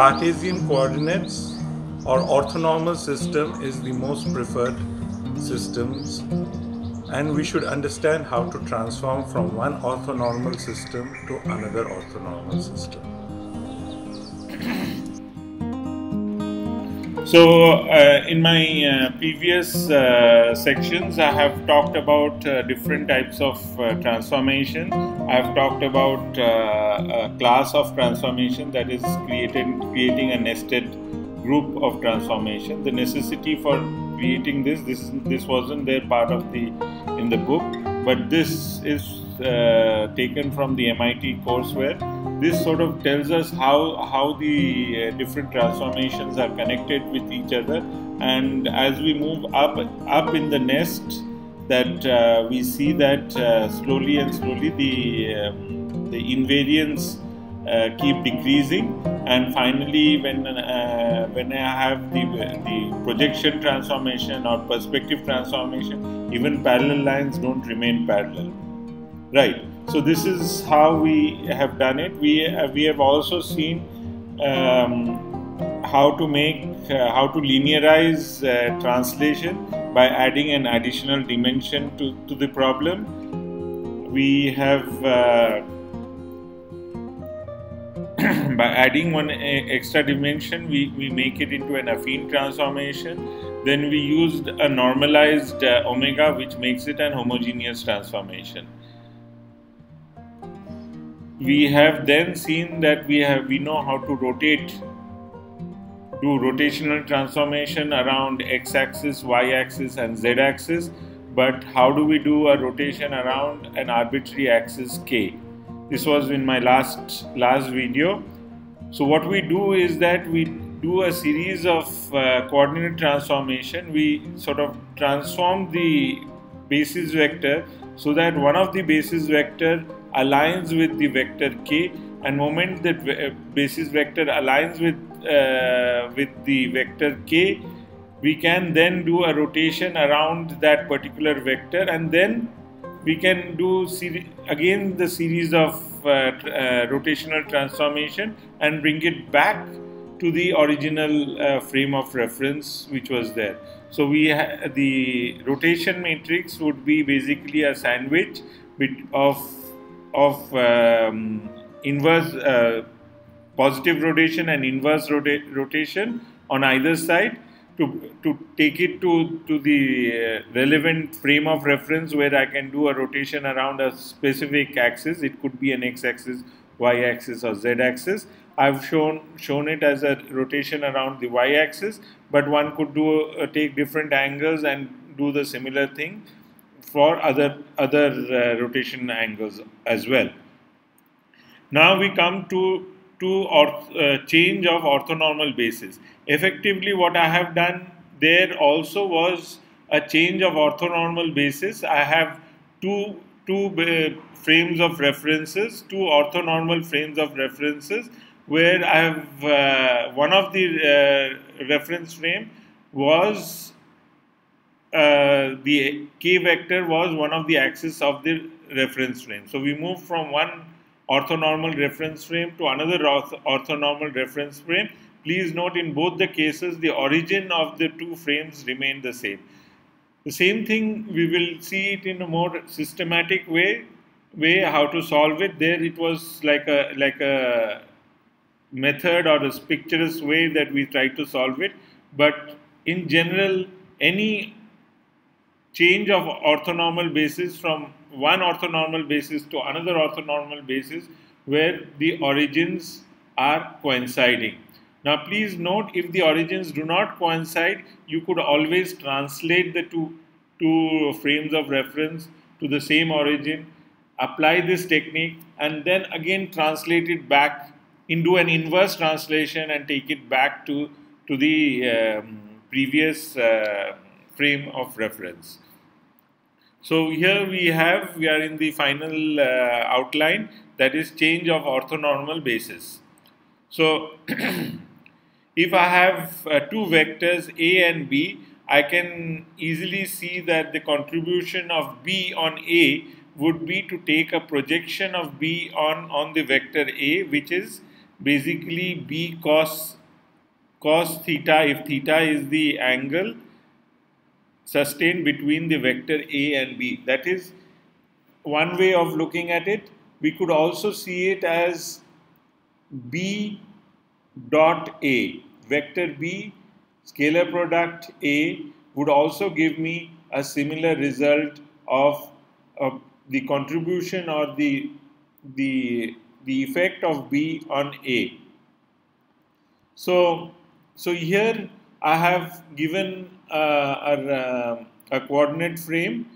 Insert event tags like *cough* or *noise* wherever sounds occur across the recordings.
Cartesian coordinates or orthonormal system is the most preferred systems and we should understand how to transform from one orthonormal system to another orthonormal system. So, uh, in my uh, previous uh, sections, I have talked about uh, different types of uh, transformation. I have talked about uh, a class of transformation that is created, creating a nested group of transformation. The necessity for creating this, this this wasn't there part of the in the book, but this is taken from the MIT courseware this sort of tells us how how the uh, different transformations are connected with each other. And as we move up up in the nest that uh, we see that uh, slowly and slowly the um, the invariants uh, keep decreasing. And finally when uh, when I have the the projection transformation or perspective transformation even parallel lines don't remain parallel. Right so this is how we have done it. We uh, we have also seen um, how to make uh, how to linearize uh, translation by adding an additional dimension to, to the problem. We have uh, *clears throat* by adding one uh, extra dimension, we, we make it into an affine transformation. Then we used a normalized uh, omega, which makes it an homogeneous transformation we have then seen that we have we know how to rotate do rotational transformation around x-axis y-axis and z-axis. But how do we do a rotation around an arbitrary axis k? This was in my last last video. So what we do is that we do a series of uh, coordinate transformation. We sort of transform the basis vector so that one of the basis vector aligns with the vector k and moment that uh, basis vector aligns with uh, with the vector k we can then do a rotation around that particular vector and then we can do again the series of uh, uh, rotational transformation and bring it back to the original uh, frame of reference which was there. So we the rotation matrix would be basically a sandwich of of um, inverse uh, positive rotation and inverse rota rotation on either side to, to take it to, to the uh, relevant frame of reference where I can do a rotation around a specific axis. It could be an x-axis, y-axis or z-axis. I've shown shown it as a rotation around the y-axis, but one could do uh, take different angles and do the similar thing for other other uh, rotation angles as well. Now we come to to uh, change of orthonormal basis. Effectively, what I have done there also was a change of orthonormal basis. I have two two uh, frames of references, two orthonormal frames of references, where I have uh, one of the uh, reference frame was uh, the k vector was one of the axes of the reference frame. So we move from one orthonormal reference frame to another orthonormal reference frame. Please note in both the cases the origin of the two frames remain the same. The same thing we will see it in a more systematic way way how to solve it. There it was like a like a method or a picturesque way that we try to solve it. But in general, any change of orthonormal basis from one orthonormal basis to another orthonormal basis where the origins are coinciding. Now please note if the origins do not coincide, you could always translate the two, two frames of reference to the same origin, apply this technique and then again translate it back into an inverse translation and take it back to, to the um, previous uh, frame of reference. So here we have, we are in the final uh, outline that is change of orthonormal basis. So *clears throat* if I have uh, two vectors A and B, I can easily see that the contribution of B on A would be to take a projection of B on, on the vector A which is basically b cos cos theta if theta is the angle sustained between the vector a and b. That is one way of looking at it. We could also see it as b dot a vector b scalar product a would also give me a similar result of, of the contribution or the the the effect of b on a so so here i have given uh, a, uh, a coordinate frame.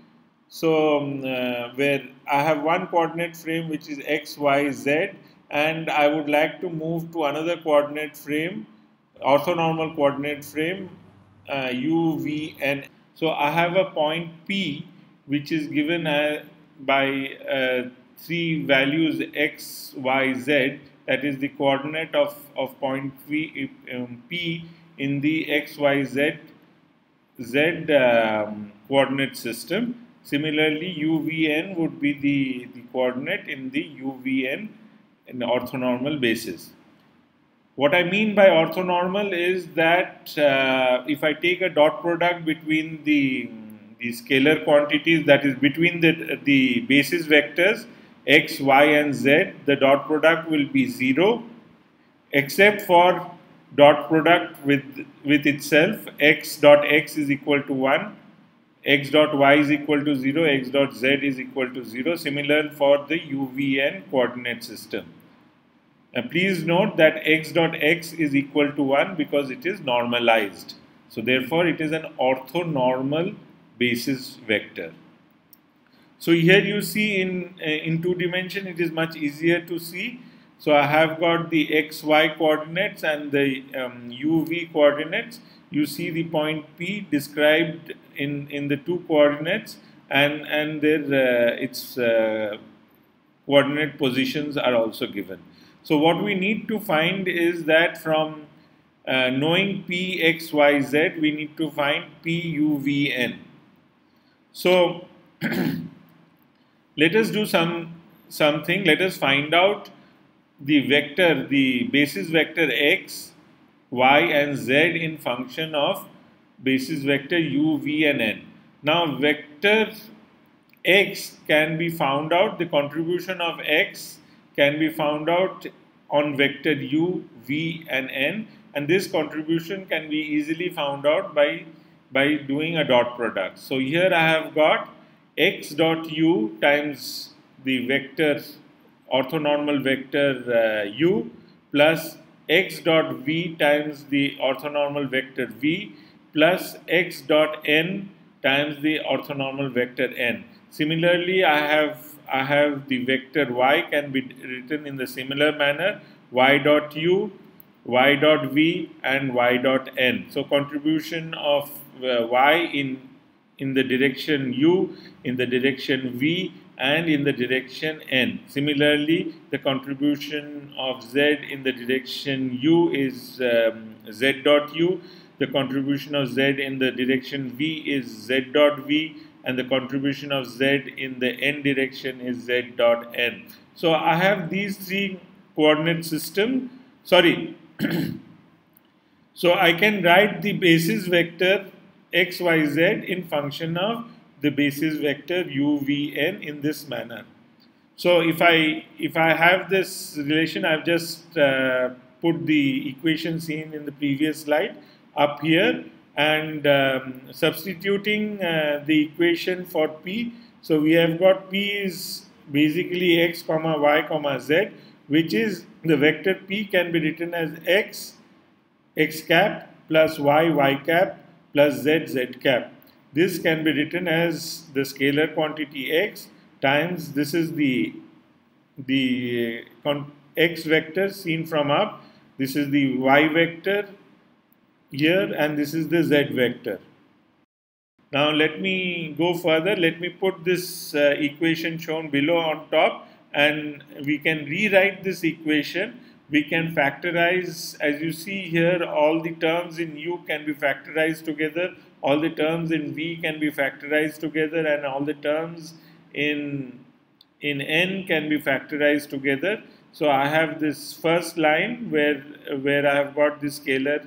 So um, uh, where i have one coordinate frame which is x y z and i would like to move to another coordinate frame orthonormal coordinate frame uh, u v and so I have a point P which is given uh, by uh, three values x, y, z. That is the coordinate of, of point P, um, P in the x, y, z, z um, coordinate system. Similarly, UVN would be the, the coordinate in the UVN in orthonormal basis. What I mean by orthonormal is that uh, if I take a dot product between the, the scalar quantities, that is between the, the basis vectors x, y and z, the dot product will be 0 except for dot product with, with itself x dot x is equal to 1 x dot y is equal to 0, x dot z is equal to 0, similar for the UVN coordinate system. Now please note that x dot x is equal to 1 because it is normalized. So therefore it is an orthonormal basis vector. So here you see in, in two dimension it is much easier to see. So I have got the xy coordinates and the um, uv coordinates. You see the point P described in, in the two coordinates and, and their, uh, its uh, coordinate positions are also given. So what we need to find is that from uh, knowing P, X, Y, Z, we need to find P, U, V, N. So *clears throat* let us do some something. Let us find out the vector, the basis vector X, Y, and Z in function of basis vector U, V, and N. Now vector X can be found out, the contribution of X can be found out on vector u, v and n and this contribution can be easily found out by, by doing a dot product. So here I have got x dot u times the vector orthonormal vector uh, u plus x dot v times the orthonormal vector v plus x dot n times the orthonormal vector n. Similarly, I have I have the vector y can be written in the similar manner y dot u, y dot v and y dot n. So contribution of uh, y in, in the direction u, in the direction v and in the direction n. Similarly, the contribution of z in the direction u is um, z dot u, the contribution of z in the direction v is z dot v and the contribution of z in the n direction is z dot n. So I have these three coordinate system. Sorry. *clears throat* so I can write the basis vector x, y, z in function of the basis vector u, v, n in this manner. So if I if I have this relation, I've just uh, put the equation seen in the previous slide up here and um, substituting uh, the equation for p. So we have got p is basically x comma y comma z which is the vector p can be written as x x cap plus y y cap plus z z cap. This can be written as the scalar quantity x times this is the the x vector seen from up. This is the y vector here and this is the z vector. Now let me go further. Let me put this uh, equation shown below on top and we can rewrite this equation. We can factorize as you see here all the terms in u can be factorized together. All the terms in v can be factorized together and all the terms in in n can be factorized together. So I have this first line where where I have got this scalar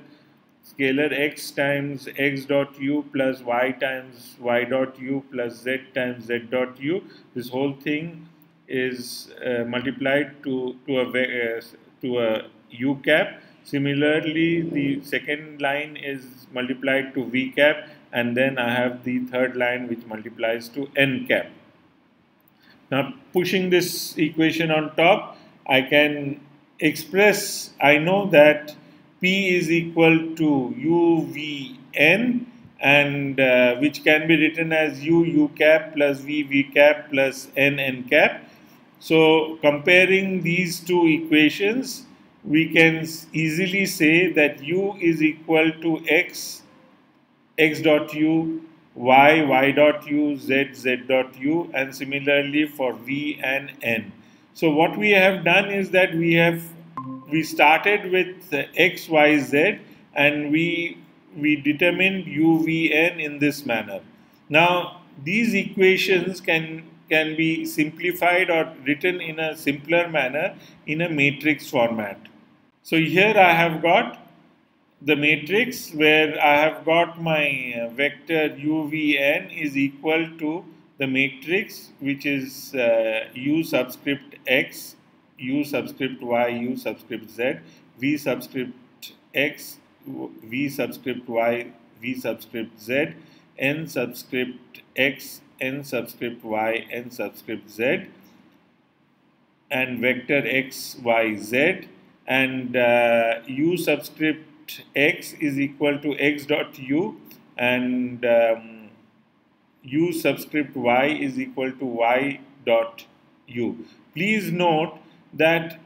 scalar x times x dot u plus y times y dot u plus z times z dot u. This whole thing is uh, multiplied to to a uh, to a u cap. Similarly, the second line is multiplied to v cap, and then I have the third line which multiplies to n cap. Now, pushing this equation on top, I can express. I know that P is equal to UVN and uh, which can be written as U U cap plus V V cap plus N N cap. So comparing these two equations, we can easily say that U is equal to X, X dot U, Y, Y dot U, Z, Z dot U and similarly for V and N. So what we have done is that we have we started with x, y, z, and we we determined u, v, n in this manner. Now these equations can can be simplified or written in a simpler manner in a matrix format. So here I have got the matrix where I have got my vector uvn is equal to the matrix which is uh, u subscript x u subscript y, u subscript z, v subscript x, v subscript y, v subscript z, n subscript x, n subscript y, n subscript z, and vector x, y, z, and uh, u subscript x is equal to x dot u, and um, u subscript y is equal to y dot u. Please note that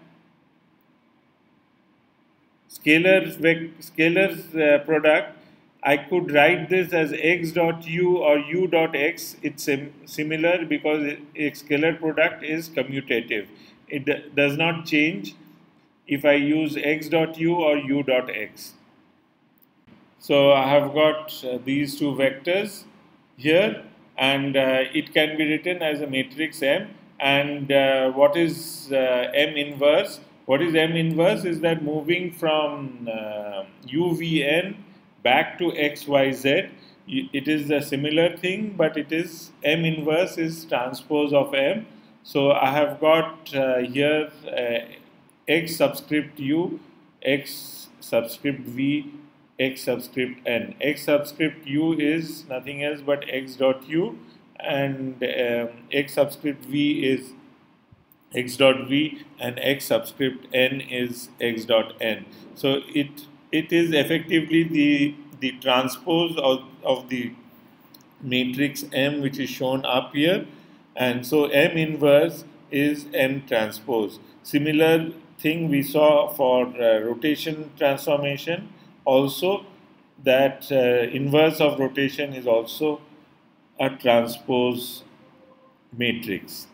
scalar scalar uh, product I could write this as x dot u or u dot x. It's sim similar because scalar product is commutative. It does not change if I use x dot u or u dot x. So I have got uh, these two vectors here and uh, it can be written as a matrix M and uh, what is uh, M inverse? What is M inverse is that moving from uh, UVN back to XYZ, it is a similar thing, but it is M inverse is transpose of M. So I have got uh, here uh, X subscript U, X subscript V, X subscript N. X subscript U is nothing else but X dot U and um, x subscript v is x dot v and x subscript n is x dot n. So it it is effectively the the transpose of, of the matrix M which is shown up here and so M inverse is M transpose. Similar thing we saw for uh, rotation transformation also that uh, inverse of rotation is also a transpose matrix.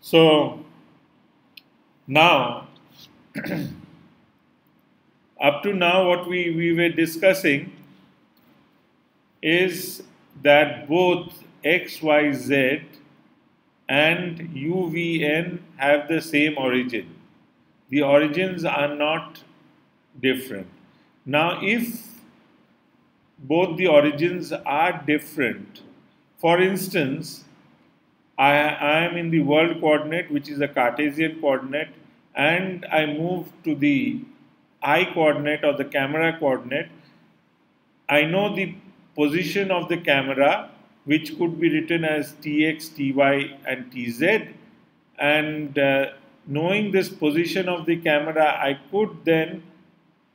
So now, *clears throat* up to now, what we, we were discussing is that both XYZ and UVN have the same origin. The origins are not different. Now, if both the origins are different. For instance, I, I, am in the world coordinate, which is a Cartesian coordinate, and I move to the eye coordinate or the camera coordinate. I know the position of the camera, which could be written as tx, ty, and tz. And uh, knowing this position of the camera, I could then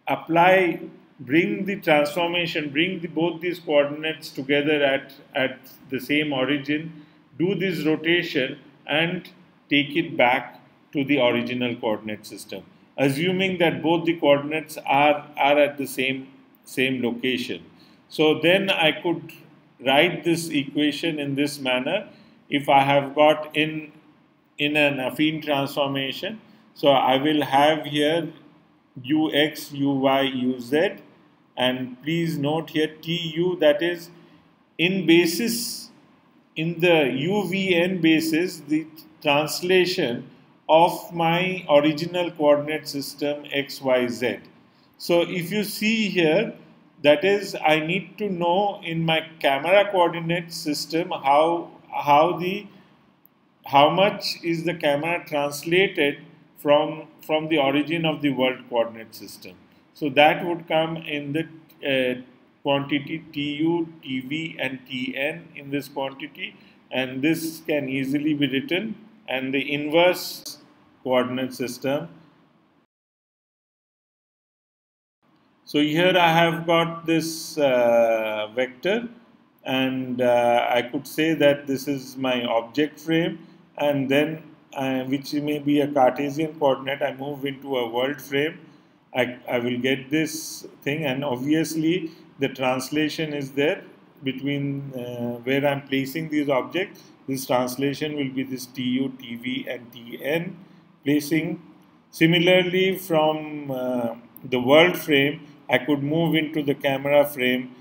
apply bring the transformation, bring the, both these coordinates together at, at the same origin, do this rotation and take it back to the original coordinate system, assuming that both the coordinates are, are at the same, same location. So then I could write this equation in this manner if I have got in, in an affine transformation. So I will have here ux, uy, uz and please note here tu that is in basis in the UVN basis the translation of my original coordinate system XYZ. So if you see here, that is I need to know in my camera coordinate system how how the how much is the camera translated from from the origin of the world coordinate system. So that would come in the uh, quantity Tu, Tv and Tn in this quantity and this can easily be written and the inverse coordinate system. So here I have got this uh, vector and uh, I could say that this is my object frame and then uh, which may be a Cartesian coordinate I move into a world frame. I, I will get this thing and obviously the translation is there between uh, where I'm placing these objects this translation will be this TU, TV and TN placing similarly from uh, the world frame I could move into the camera frame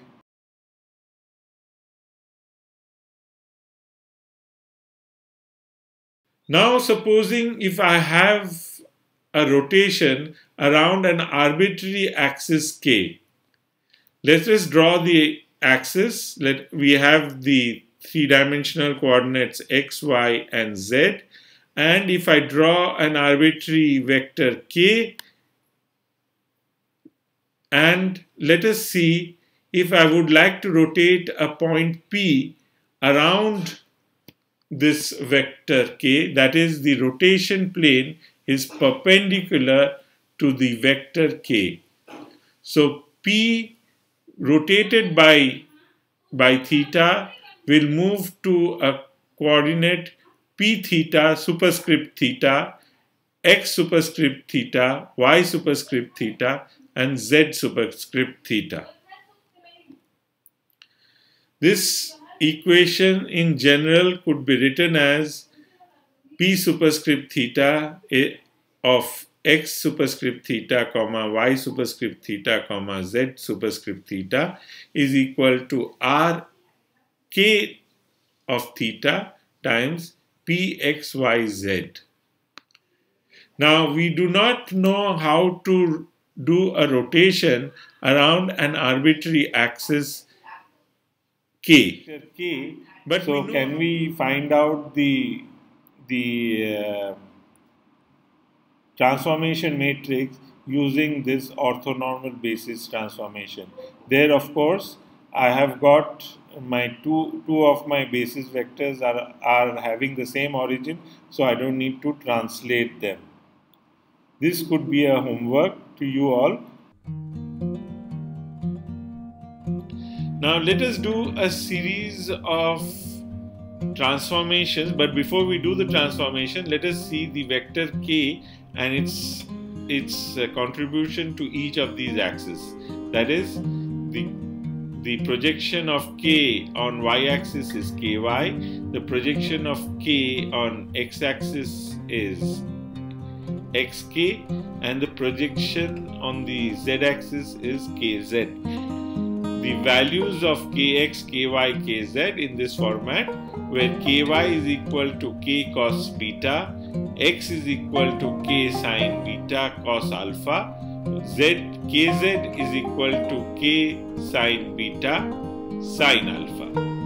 Now supposing if I have a rotation around an arbitrary axis k. Let us draw the axis. Let we have the three-dimensional coordinates x, y, and z. And if I draw an arbitrary vector k, and let us see if I would like to rotate a point P around this vector k, that is the rotation plane is perpendicular to the vector k. So P rotated by, by theta will move to a coordinate p theta superscript theta, x superscript theta, y superscript theta, and z superscript theta. This equation in general could be written as p superscript theta of x superscript theta comma y superscript theta comma z superscript theta is equal to r k of theta times pxyz. Now we do not know how to do a rotation around an arbitrary axis k. k but so we can we find out the the uh, transformation matrix using this orthonormal basis transformation. There of course I have got my two two of my basis vectors are, are having the same origin so I don't need to translate them. This could be a homework to you all. Now let us do a series of transformations but before we do the transformation let us see the vector k and its its contribution to each of these axes. That is the the projection of k on y-axis is ky the projection of k on x-axis is xk and the projection on the z-axis is kz. The values of kx, ky, kz in this format where ky is equal to k cos beta, x is equal to k sin beta cos alpha, z kz is equal to k sin beta sin alpha.